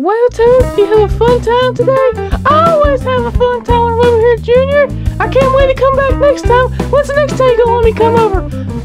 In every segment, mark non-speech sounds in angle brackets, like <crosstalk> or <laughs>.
Well, Toad, you have a fun time today? I always have a fun time when I'm over here, Junior. I can't wait to come back next time. When's the next time you gonna let me come over?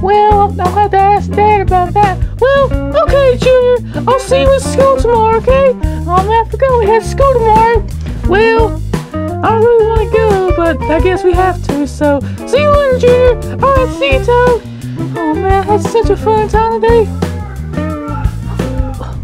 Well, I'll have to ask Dad about that. Well, okay, Junior. I'll see you at school tomorrow, okay? Man, I forgot we had school tomorrow. Well, I don't really want to go, but I guess we have to, so see you later, Junior. Alright, see you, Toad. Oh, man, I had such a fun time today.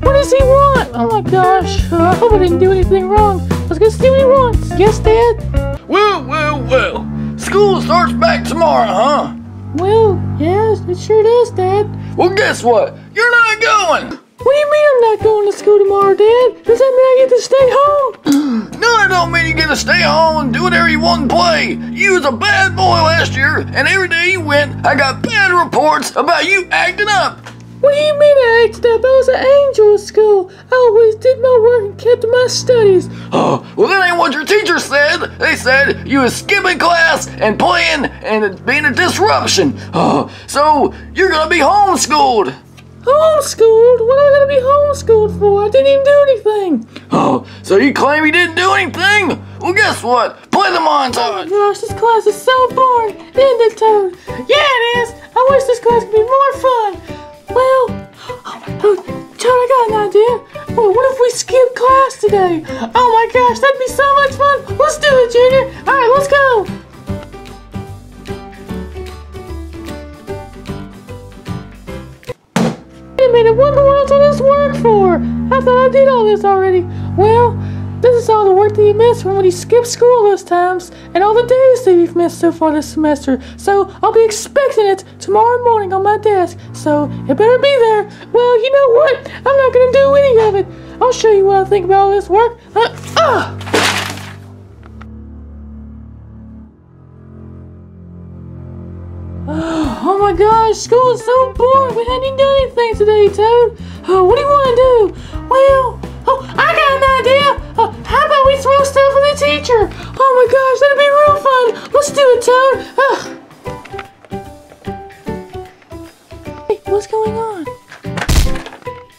What does he want? Oh my gosh. I hope I didn't do anything wrong. Let's go see what he wants. Yes, Dad? Well, well, well. School starts back tomorrow, huh? Well, yes, it sure does, Dad. Well, guess what? You're not going. What do you mean I'm not going to school tomorrow, Dad? Does that mean I get to stay home? <clears throat> No, I don't mean you get to stay home and do whatever you want and play. You was a bad boy last year, and every day you went, I got bad reports about you acting up. What do you mean I acted up? I was an angel at school. I always did my work and kept my studies. Oh, <gasps> well, that ain't what your teacher said. They said you was skipping class and playing and being a disruption. Oh, <gasps> so you're gonna be homeschooled. Homeschooled? What am I to be homeschooled for? I didn't even do anything. <gasps> Oh, so you claim you didn't do anything? Well, guess what? Play the montage! Oh montage. gosh, this class is so boring, isn't it, Toad? Yeah, it is. I wish this class could be more fun. Well, oh, Toad, I got an idea. What if we skip class today? Oh my gosh, that'd be so much fun. Let's do it, Junior. All right, let's go. Wait a minute, what in the world's all this work for? I thought I did all this already. Well, all the work that you missed from when you skipped school those times, and all the days that you've missed so far this semester. So I'll be expecting it tomorrow morning on my desk. So it better be there. Well, you know what? I'm not gonna do any of it. I'll show you what I think about all this work. Uh, ah! <gasps> Oh my gosh, school is so boring. We hadn't even done anything today, Toad. Oh, what do you want to do? Well, oh, I got an idea. Uh, how about we throw stuff at the teacher? Oh my gosh, that'd be real fun. Let's do it, Toad. Uh. Hey, what's going on?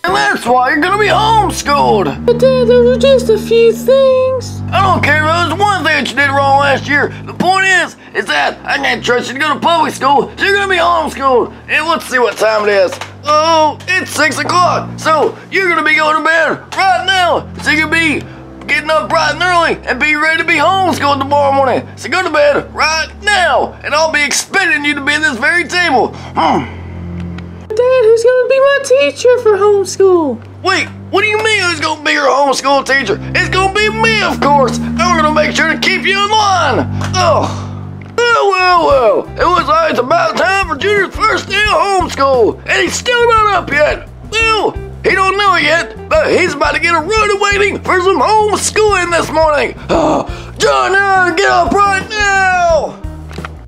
And that's why you're gonna be homeschooled. But Dad, those are just a few things. I don't care if there's one thing that you did wrong last year. The point is, is that I can't trust you to go to public school, so you're gonna be homeschooled. And let's see what time it is. Oh, it's six o'clock. So you're gonna be going to bed right now. So you can be getting up bright and early and be ready to be homeschooled tomorrow morning. So go to bed right now, and I'll be expecting you to be at this very table. Hmm. Dad, who's gonna be my teacher for homeschool? Wait, what do you mean who's gonna be your homeschool teacher? It's gonna be me, of course. And we're gonna make sure to keep you in line. Oh. Well, well, well. It looks like it's about time for Junior's first day of homeschool, and he's still not up yet. Well, he don't know it yet, but he's about to get a run waiting for some homeschooling this morning. <gasps> Oh, Junior, get up right now.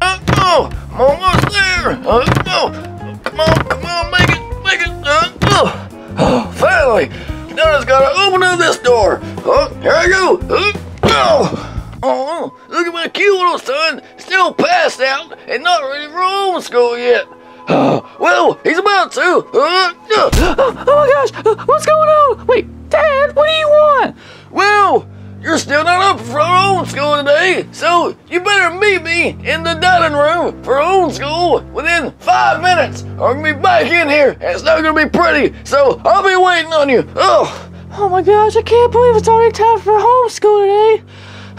Uh, oh, I'm almost there. Uh, oh, come on, come on, make it, make it. Uh, oh. Oh, <gasps> finally! Now I gotta open up this door. Oh, here I go. Uh, oh. oh, look at my cute little son, still passed out and not ready for homeschool yet. Oh, <gasps> well, he's about to. Uh, uh, Oh, oh my gosh, what's going on? Wait, Dad, what do you want? well, you're still not up for homeschool today, so you better meet me in the dining room for homeschool within five minutes, or I'm gonna be back in here, and it's not gonna be pretty. So I'll be waiting on you. Oh. Oh my gosh, I can't believe it's already time for homeschool today.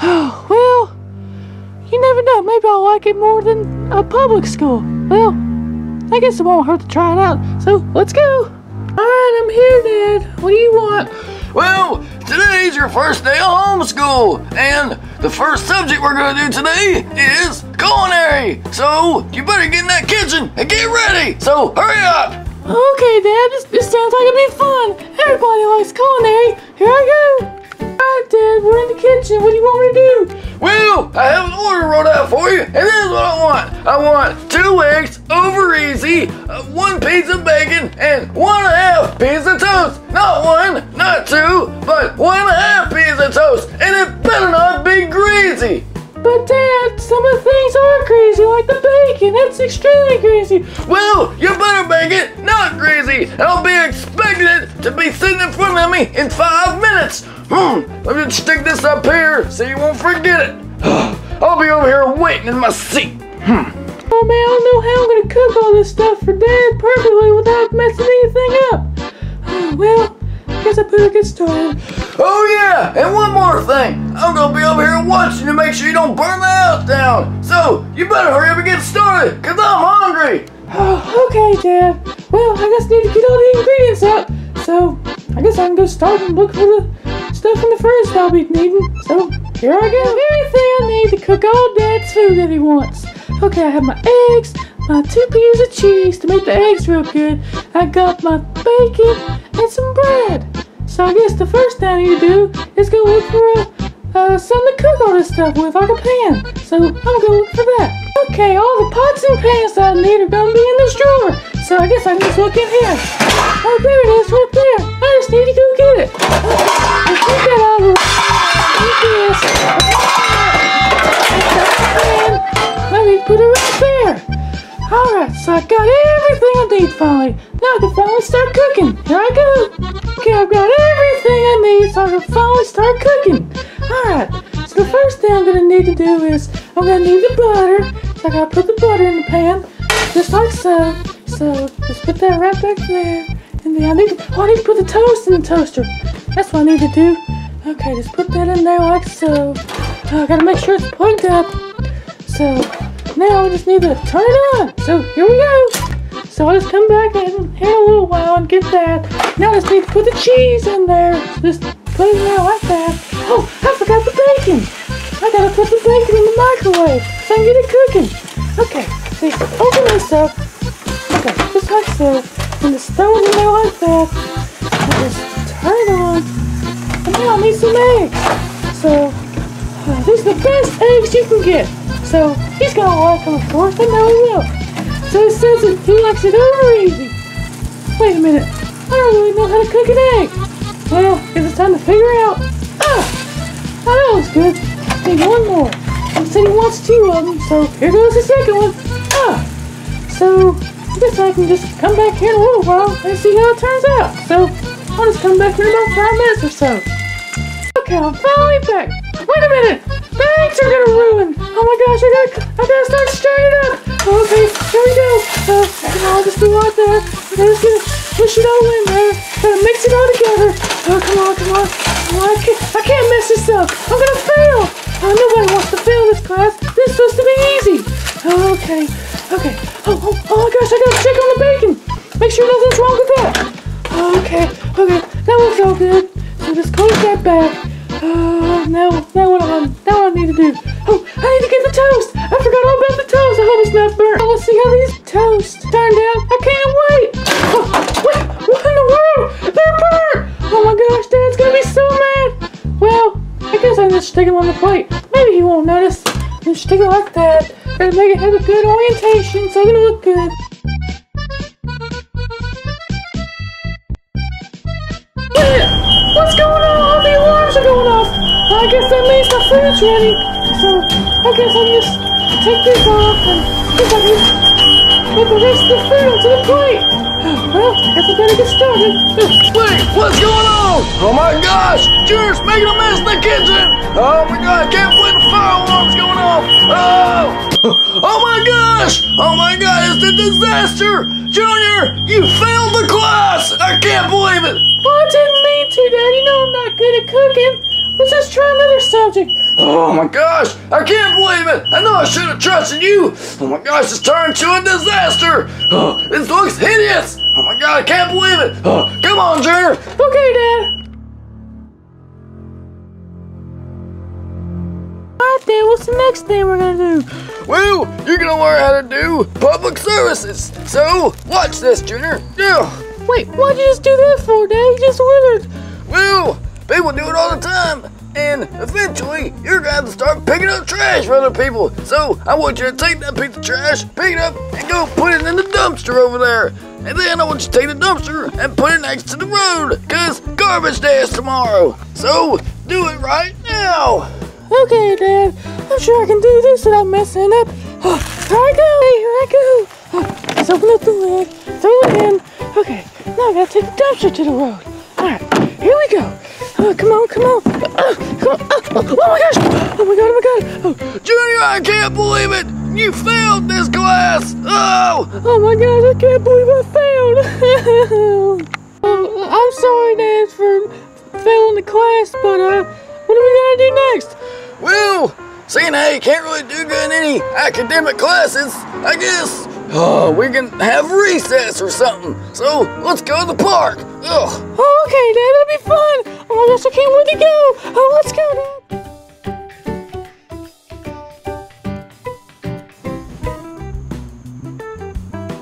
Oh, <sighs> well, you never know. Maybe I'll like it more than a public school. Well, I guess it won't hurt to try it out. So let's go. All right, I'm here, Dad. What do you want? Well, today's your first day of homeschool, and the first subject we're gonna do today is culinary. So you better get in that kitchen and get ready. So hurry up. Okay, Dad, this, this sounds like it'd be fun. Everybody likes culinary. Here I go. All right, Dad, we're in the kitchen. What do you want me to do? Well, I have an order wrote out for you, and this is what I want. I want two eggs over uh, one piece of bacon, and one and a half piece of toast. Not one, not two, but one and a half piece of toast, and it better not be greasy. But Dad, some of the things are crazy, like the bacon. That's extremely crazy. Well, you better make it not crazy, and I'll be expected to be sitting in front of me in five minutes. Hmm, let me just stick this up here so you won't forget it. <gasps> I'll be over here waiting in my seat. Hmm. Oh man, I don't know how I'm gonna cook all this stuff for Dad perfectly without messing anything up. Oh, <sighs> well, I guess I better get started. Oh yeah, and one more thing. I'm gonna be over here watching to make sure you don't burn the house down. So you better hurry up and get started, cause I'm hungry. Oh, <sighs> okay, Dad. Well, I guess I need to get all the ingredients out. So, I guess I can go start and look for the stuff in the fridge that I'll be needing. So, here I go. Everything I need to cook all Dad's food that he wants. Okay, I have my eggs, my two pieces of cheese to make the eggs real good. I got my bacon and some bread. So I guess the first thing you do is go look for uh, something to cook all this stuff with, like a pan. So I'm gonna go look for that. Okay, all the pots and pans I need are gonna be in this drawer. So I guess I can just look in here. Oh, there it is, right there. I just need to go get it. Okay, that out of the way. Take put it right there. Alright, so I got everything I need finally. Now I can finally start cooking. Here I go. Okay, I've got everything I need so I can finally start cooking. Alright, so the first thing I'm gonna need to do is I'm gonna need the butter. So I gotta put the butter in the pan, just like so. So just put that right back there. And then I need to, oh, I need to put the toast in the toaster. That's what I need to do. Okay, just put that in there like so. Oh, I gotta make sure it's plugged up. So now we just need to turn it on. So here we go. So I'll just come back in in a little while and get that. Now I just need to put the cheese in there. Just put it in there like that. Oh, I forgot the bacon. I gotta put the bacon in the microwave so I can get it cooking. Okay, see, open this up. Okay, just like so. And just throw it in there like that. And just turn it on. And now I need some eggs. So uh, these are the best eggs you can get. So he's gonna them, of course. I know he will. So it says that he likes it over easy. Wait a minute. I don't really know how to cook an egg. Well, guess it's time to figure out. Ah, that was good. Need one more. He said he wants two of them, so here goes the second one. Ah, so I guess I can just come back here in a little while and see how it turns out. So I'll just come back here in about five minutes or so. Okay, I'm finally back. Wait a minute! Eggs are gonna ruin! Oh my gosh, I gotta, I gotta start stirring it up! Okay, here we go! Uh, come on, just do right there. I'm just gonna push it all in there. Gotta mix it all together. Oh, come on, come on. Oh, I, can't, I can't mess this up. I'm gonna fail! Stick him on the plate. Maybe he won't notice. Just stick it like that. Gotta make it have a good orientation so it's gonna look good. Yeah, <laughs> What's going on? All the alarms are going off. I guess that means my food's ready. So I guess I'll just take this off and put the rest of the food onto the plate. Well, I guess I better get started. Wait, what's going on? Oh my gosh, Junior's making a mess in the kitchen. Oh my god, I can't believe the fire alarm's going off. Oh, oh my gosh, oh my god, it's a disaster. Junior, you failed the class. I can't believe it. Well, I didn't mean to, Dad. You know I'm not good at cooking. Let's just try another subject. Oh my gosh, I can't believe it! I know I should have trusted you! Oh my gosh, it's turned to a disaster! Oh, this looks hideous! Oh my god, I can't believe it! Oh, come on, Junior! Okay, Dad. Alright, Dad, what's the next thing we're gonna do? Well, you're gonna learn how to do public services. So, watch this, Junior. Yeah. Wait, why'd you just do that for, Dad? You just ordered. Well, people do it all the time. And eventually, you're gonna have to start picking up trash for other people. So, I want you to take that piece of trash, pick it up, and go put it in the dumpster over there. And then I want you to take the dumpster and put it next to the road, cause garbage day is tomorrow. So, do it right now. Okay, Dad. I'm sure I can do this without messing up. Oh, here I go. Hey, here I go. <sighs> Oh, let's open up the lid. Throw it in. Okay, now I gotta take the dumpster to the road. Alright, here we go. Oh, come on, come on. Uh, come on. Uh, oh, oh my gosh. Oh my god, oh my god. Oh, Junior, I can't believe it! You failed this class! Oh! oh my gosh, I can't believe I failed. oh, <laughs> I'm sorry, Dad, for failing the class, but uh, what are we gonna do next? Well, seeing how you can't really do good in any academic classes, I guess uh, we can have recess or something. So let's go to the park. Ugh. Oh, okay, Dad, that'll be fun. Oh my gosh, I can't wait to go. Oh, let's go, Dad.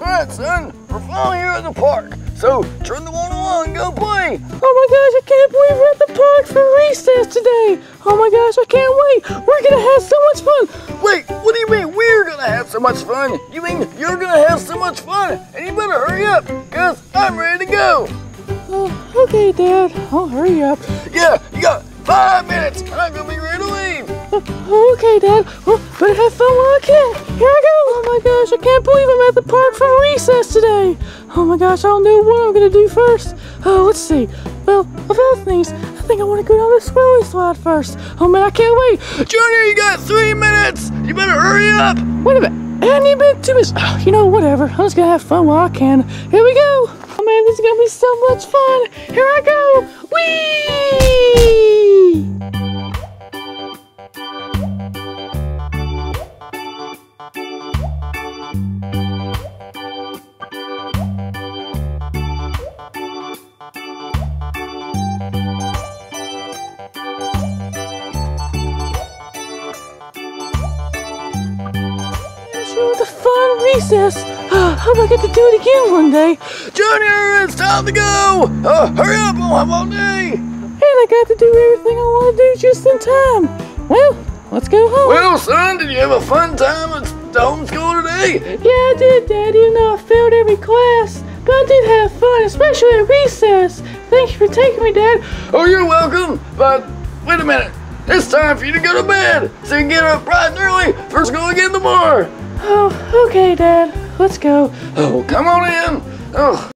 Alright, son, we're finally here at the park. So turn the one on and go play. Oh my gosh, I can't believe we're at the park for recess today. Oh my gosh, I can't wait. We're gonna have so much fun. Wait, what do you mean we're gonna have so much fun? You mean you're gonna have so much fun? And you better hurry up, cause I'm ready to go. Oh, okay, Dad. I'll hurry up. Yeah, you got five minutes, I'm gonna be ready to leave. Oh, okay, Dad. Well, better have fun while I can. Here I go. Oh my gosh, I can't believe I'm at the park for recess today. Oh my gosh, I don't know what I'm gonna do first. Oh, let's see. Well, of all things, I think I want to go down the swirly slide first. Oh man, I can't wait. Junior, you got three minutes. You better hurry up. Wait a minute. I need been two minutes. Oh, you know, whatever. I'm just gonna have fun while I can. Here we go. Man, this is gonna be so much fun. Here I go. Whee! Was a fun recess. <gasps> I hope I get to do it again one day. Junior, it's time to go. Uh, hurry up, I'll have all day. And I got to do everything I want to do just in time. Well, let's go home. Well, son, did you have a fun time at the homeschool today? yeah, I did, Dad. Even though I failed every class, but I did have fun, especially at recess. Thank you for taking me, Dad. Oh, you're welcome. But wait a minute. It's time for you to go to bed so you can get up bright and early for school again tomorrow. Oh, okay, Dad. Let's go. Oh, come on in. Oh.